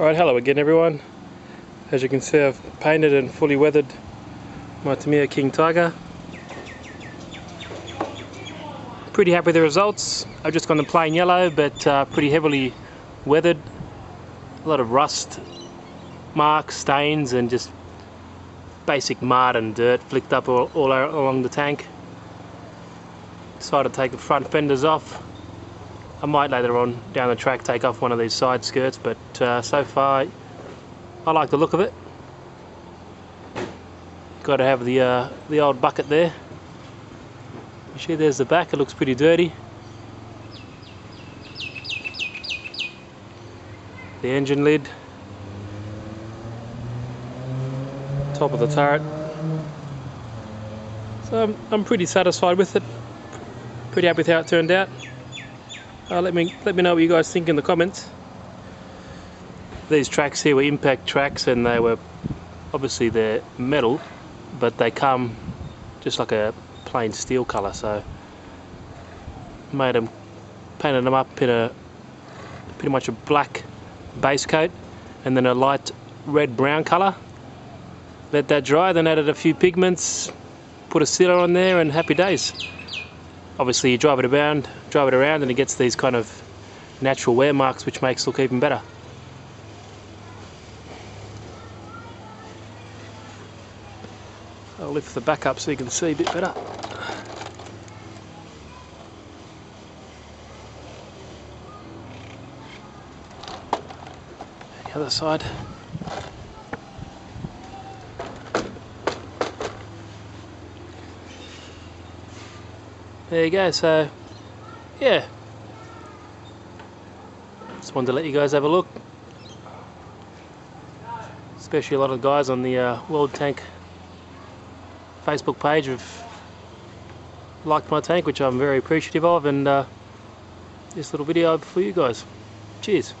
Alright, hello again everyone. As you can see I've painted and fully weathered my Tamiya King Tiger. Pretty happy with the results. I've just gone to plain yellow but uh, pretty heavily weathered. A lot of rust marks, stains and just basic mud and dirt flicked up all, all along the tank. Decided to take the front fenders off I might later on down the track take off one of these side skirts but uh, so far I like the look of it. Got to have the uh, the old bucket there. You see there's the back it looks pretty dirty. The engine lid. Top of the turret. So I'm, I'm pretty satisfied with it. Pretty happy with how it turned out uh, let me let me know what you guys think in the comments. These tracks here were impact tracks and they were obviously they're metal but they come just like a plain steel colour so made them painted them up in a pretty much a black base coat and then a light red brown colour let that dry then added a few pigments put a sealer on there and happy days obviously you drive it around, drive it around and it gets these kind of natural wear marks which makes look even better. I'll lift the back up so you can see a bit better. The other side. There you go so yeah. Just wanted to let you guys have a look. Especially a lot of guys on the uh, World Tank Facebook page have liked my tank which I'm very appreciative of and uh, this little video for you guys. Cheers